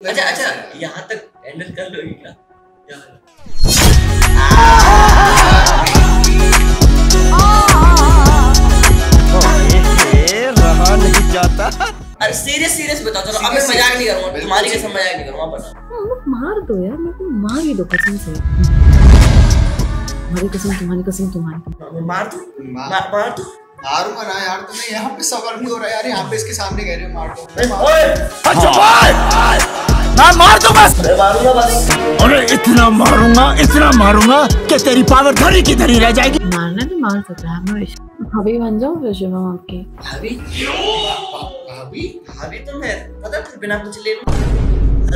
अच्छा अच्छा। यहाँ तक हैंडल कर लोगी क्या? रहा नहीं जाता। अरे सीरियस सीरियस बताओ चलो अब मैं मज़ाक नहीं करूँगा तुम्हारी कसम मज़ाक नहीं करूँगा बता हाँ, मार दो यार मेरे को मार ही दो कसम से। तुम्हारी कसम तुम्हारी कसम तुम्हारी। मार दो? मार- मार मार दो? मारूँगा ना यार तुम्हें यहाँ पे सबर नहीं हो रहा यार यहाँ पे इसके सामने कह रहे हो मार दो मैं मार दूँगा अरे इतना मारूँगा इतना मारूँगा कि तेरी पावर धरी की धरी रह जाएगी। मारना तो मार सकता है भाभी बन जाओ फिर शिवम आपकी भाभी? भाभी? भाभी तो मैं पता फिर बिना कुछ ले लूँ।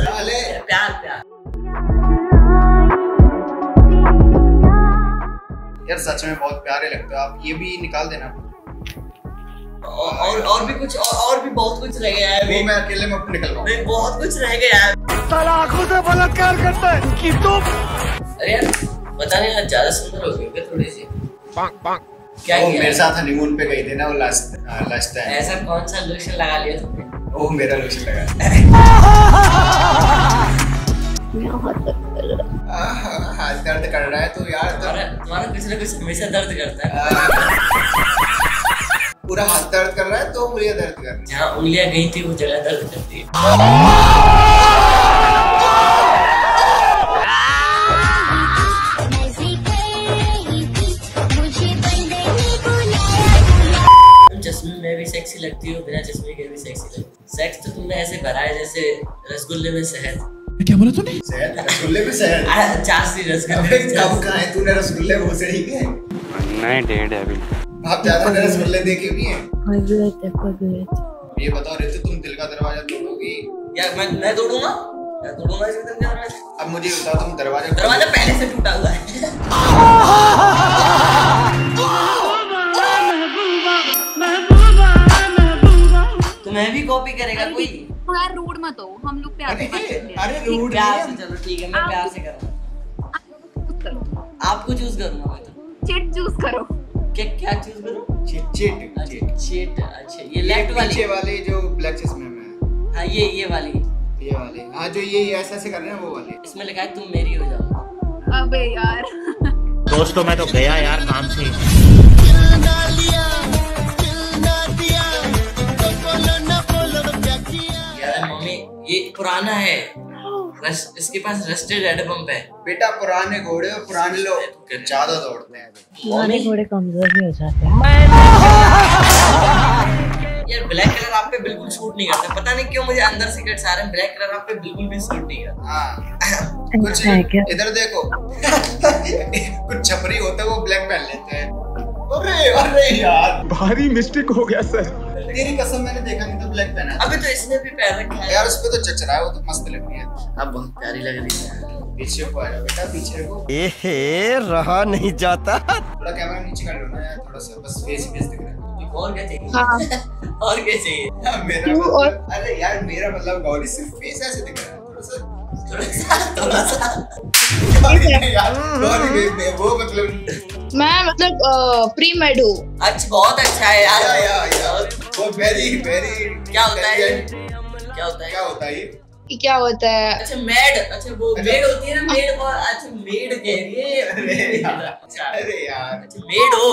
अरे प्यार प्यार। यार सच में बहुत प्यारे लगते हो आप। ये भी निकाल देना। और और और भी कुछ और, और भी बहुत कुछ रह गया है। वो अभी मैं अकेले में अपने निकल रहा हूँ। बहुत कुछ रह गया है। साला आँखों से बलात्कार करता है कि तुम अरे यार पता नहीं आज ज़्यादा सुंदर हो गई क्या थोड़ी सी। क्या वो मेरे साथ हनीमून पे गई थी ना वो लास्ट लास्ट टाइम ऐसा कौन सा लोशन लगा लिया तुमने? वो मेरा लोशन लगा। हाथ दर्द कर रहा है। हाथ दर्द कर रहा है तो यार तुम्हारा तुम्हारा कुछ ना कुछ हमेशा दर्द करता है। पूरा हाथ दर्द कर रहा है तो उंगलियाँ दर्द कर रही हैं। जहाँ उंगलियाँ गई थी वो जगह दर्द करती है चश्मे में भी सेक्सी लगती हो बिना चश्मे के भी सेक्सी लगती हो। सेक्स तो तुमने ऐसे भरा है जैसे रसगुल्ले में शहद। क्या बोला तूने? शहद? रसगुल्ले में शहद? चासी रसगुल्ले। में कब है तूने रसगुल्ले? वो से ही। नहीं डेड है अभी। आप ज़्यादा रसगुल्ले देखे भी हैं भी है? कोई भी रहता है। ये बताओ रितु तुम दिल का दरवाज़ा तोड़ोगी? या मैं मैं तोड़ूँगा? मैं तोड़ूँगा इसे तुम क्या दरवाज़ा अब मुझे बताओ तुम दरवाज़ा दरवाज़ा पहले से टूटा हुआ है। तुम्हें भी कॉपी करेगा कोई? यार रूड मत हो हम लोग प्यार से अरे रूड प्यार से चलो ठीक है मैं प्यार से करूँगा। चूज़ करो। आपको चूज़ करूँगा मैं तो। चिट चूज़ करो। क्या क्या चूज़ करूँ चिट चिट। चिट अच्छा चेट अच्छा ये लेफ़्ट पीछे वाली वाले जो ब्लैक चश्मे में है। हाँ ये ये वाली। ये वाले। हाँ जो ये ये ऐसे ऐसे कर रहे हैं वो वाले। इसमें लिखा है तुम मेरी हो जाओ। अबे यार। दोस्तों मैं तो गया यार काम से। यार मम्मी ये पुराना है। रस, इसके पास रस्टेड रेड पंप है बेटा पुराने घोड़े और पुराने लोग ज़्यादा दौड़ते हैं। पुराने घोड़े कमज़ोर भी हो जाते हैं। यार ब्लैक कलर आप पे बिल्कुल सूट नहीं करता। पता नहीं क्यों मुझे अंदर से गट्स आ रहे हैं। ब्लैक कलर आप पे बिल्कुल भी सूट नहीं करता। हाँ। कुछ है क्या? इधर देखो। कुछ छपरी होते हैं वो ब्लैक पहन लेते हैं। अरे अरे यार। भारी मिस्टेक हो गया सर तेरी कसम मैंने देखा नहीं तो ब्लैक पहना अबे तो इसने भी पहन रखा है। यार उस पे तो चच रहा है वो तो मस्त लग रही है। अब बहुत प्यारी लग रही है। पीछे को आ बेटा पीछे को। एहे रहा नहीं जाता। थोड़ा कैमरा नीचे कर लो ना यार थोड़ा सा बस फेस फेस दिख रहा है। और क्या चाहिए? हाँ। और क्या चाहिए? हाँ, मेरा क्यों मतलब और- अरे यार मेरा मतलब गौरी सिर्फ़ फेस ऐसे दिख रहा है थोड़ा सा मतलब मैं मतलब प्री मेड हूँ। अच्छा बहुत अच्छा है यार। वेरी वेरी क्या होता है? क्या होता है? क्या होता है ये? कि क्या होता है? अच्छा मेड अच्छा वो अच्छा। मेड होती है ना मेड और अच्छा मेड कह रही है अरे यार। अच्छा। अरे यार। अच्छा मेड हो।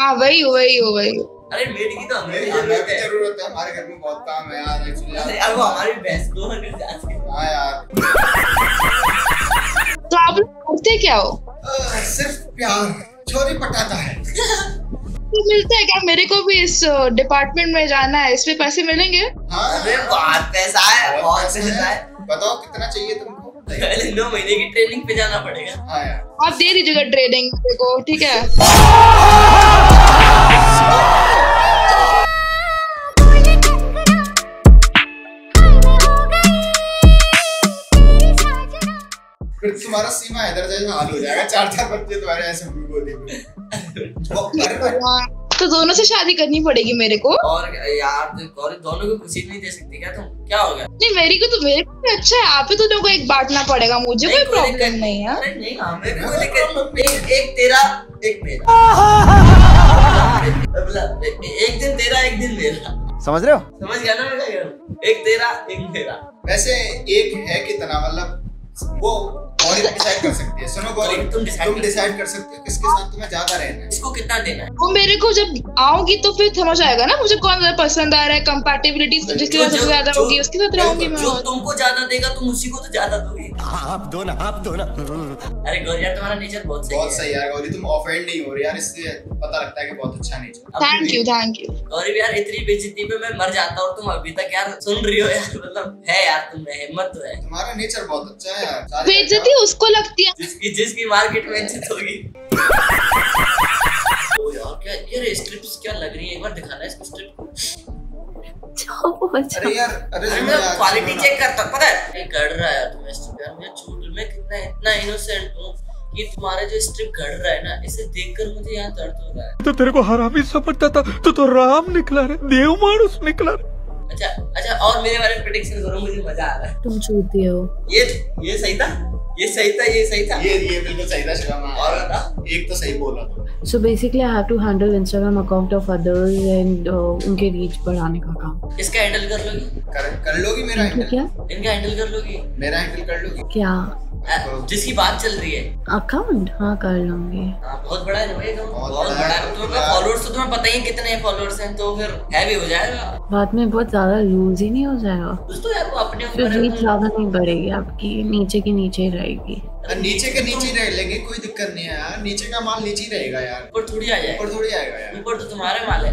हाँ। वही हूँ वही हूँ वही हूँ। अरे मेड की तो हमें ज़रूरत है है। ज़रूरत है हमारे घर में बहुत काम है यार एक्चुअली वो हमारी को अगर जाती है हाँ यार। तो आप लोग करते क्या हो? सिर्फ़ प्यार छोरी पटाता है। तो मिलता है क्या? मेरे को भी इस डिपार्टमेंट में जाना है। इसमें पैसे मिलेंगे? हाँ अरे बहुत पैसा है बहुत पैसा है। बताओ कितना चाहिए तुमको? पहले दो महीने की ट्रेनिंग पे जाना पड़ेगा। हाँ आप दे दीजिएगा ट्रेनिंग मेरे को ठीक है। फिर तुम्हारा सीमा इधर जैसा हाल हो जाएगा। चार चार बच्चे तुम्हारे ऐसे होंगे में भाई, हाँ, तो दोनों से शादी करनी पड़ेगी मेरे को। और यार तो और दोनों को खुशी नहीं दे सकती क्या तुम? क्या हो गया? नहीं मेरी को तो मेरे को अच्छा है। आप ही दोनों को एक बांटना पड़ेगा। मुझे कोई प्रॉब्लम नहीं है अरे नहीं हमें भी कोई दिक्कत एक एक तेरा एक मेरा। मतलब एक दिन तेरा एक दिन मेरा। समझ रहे हो? समझ गया ना मेरा ये? एक तेरा एक मेरा। वैसे एक है कितना? मतलब वो गौरी डिसाइड कर सकती है। सुनो गौरी तुम तुम कर डिसाइड कर सकते हो। किसके साथ तुम्हें ज़्यादा रहना है। इसको कितना देना है? वो मेरे को जब आऊँगी तो फिर समझ आएगा ना मुझे कौन ज़्यादा पसंद आ रहा है कंपैटिबिलिटी जिसके साथ सबसे ज़्यादा होगी उसके साथ रहूँगी मैं जो तुमको ज़्यादा देगा तुम उसी को तो ज़्यादा दोगी। आप दो ना आप दो ना। अरे गौरी यार तुम्हारा नेचर बहुत सही बहुत है। सही यार गौरी तुम ऑफेंड नहीं हो रही यार इससे पता लगता है कि बहुत अच्छा nature thank you thank you Gauri यार इतनी बेइज्जती पे मैं मर जाता हूँ तुम अभी तक यार सुन रही हो यार मतलब है यार तुम्हें हिम्मत तो है। तुम्हारा नेचर बहुत अच्छा है यार बेइज्जती उसको लगती है। जिसकी जिसकी मार्केट में इज़्ज़त होगी। ओ यार क्या यार स्ट्रिप्स क्या लग रही है? एक बार दिखाना इसको स्ट्रिप अच्छा अरे यार अरे मैं क्वालिटी चेक करता पता है? ये गड़ रहा है यार तुम्हें स्ट्रिप यार मुझे झूठ में कितना इतना इनोसेंट हूँ कि तुम्हारा जो स्ट्रिप गड़ रहा है ना इसे देखकर मुझे यहाँ दर्द हो रहा है। तो तेरे को हरामी समझता था तो तो राम निकला रे देव मानुस निकला रे। अच्छा और मेरे बारे में प्रिडिक्शन करो मुझे मज़ा आ रहा है। तुम चूती हो। ये ये सही था? ये सही था ये सही था? ये ये बिल्कुल सही था शिवम और एक तो सही बोला तुम So basically, I have to handle Instagram account of others and uh, उनके reach बढ़ाने का काम। इसका हैंडल कर लोगी? कर कर लोगी मेरा तो हैंडल क्या? इनका हैंडल कर लोगी? मेरा हैंडल कर लोगी? क्या? जिसकी बात चल रही है। अकाउंट हाँ कर लूँगी। हाँ, बहुत बड़ा है बहुत बड़ा तो फॉलोअर्स तो तुम्हें पता ही कितने फॉलोअर्स हैं तो फिर हैवी हो जाएगा। बाद में बहुत ज़्यादा लूज ही नहीं हो जाएगा। तो यार वो अपने फिर रीच ज़्यादा नहीं बढ़ेगी आपकी नीचे के नीचे ही रहेगी। नीचे के नीचे ही रह लेंगे कोई दिक्कत नहीं है यार। नीचे का माल नीचे ही रहेगा यार। ऊपर थोड़ी आ जाएगा। ऊपर थोड़ी आएगा यार। ऊपर तो तुम्हारे माल है।